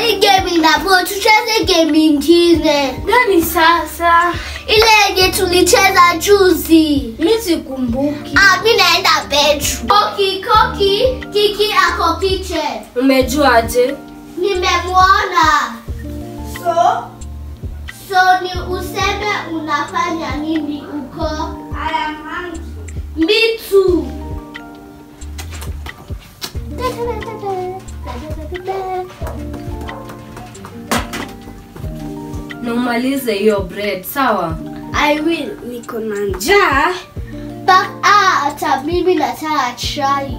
mimi gaming bro tucheze game ingine. Gani sasa? Ile yenye tulicheza juzi. Mi sikumbuki. Ah, mimi naenda bedroom. Koki, Koki, Kiki ako kitchen. Umejuaje? Nimemwona. So, So ni useme unafanya nini uko? I am hungry. Na umalize hiyo bread, sawa? I will. Niko na njaa. Ah, hata mimi nataka chai.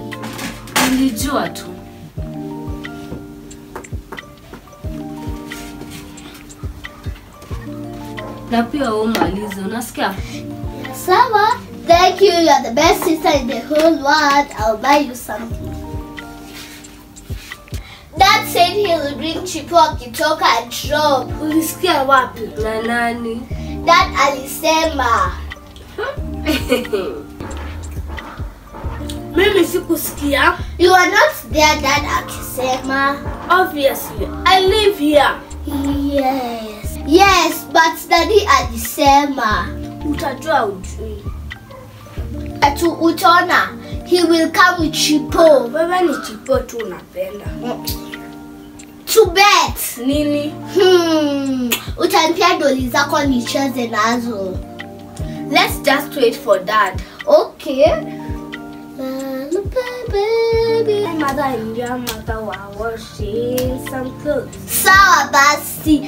Nilijua tu. Na pia umalize, unasikia? Sawa. Thank you. You are the best sister in the whole world. I'll buy you something. Dad said he'll bring Chipo akitoka drop. Ulisikia wapi? Na nani? Dad alisema. Mimi sikusikia. You are not there, Dad akisema. Obviously, I live here. Yes. Yes, but Daddy alisema. Utajua ujui. Atu utaona. He will come with Chipo. Wewe ni chipo tu unapenda. To bet. Nini? Hmm. Utanipea doli zako nicheze nazo. Let's just wait for dad. Okay. Baby. My mother and your mother were washing some clothes. Sawa basi.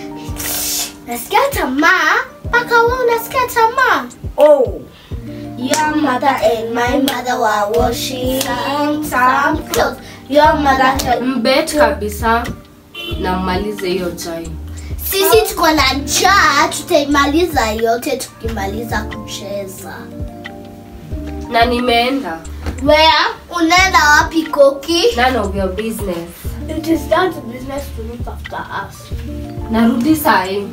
Nasikia tamaa. Mpaka wewe unasikia tamaa. Oh. Mother and My mother were washing some some clothes. Your mother had mbet kabisa na mmalize hiyo chai. Sisi tuko na njaa, tutaimaliza yote tukimaliza kucheza. Na nimeenda. Where? Unaenda wapi Koki? None of your business. It is Dad's business to look after us. Narudi saa hii.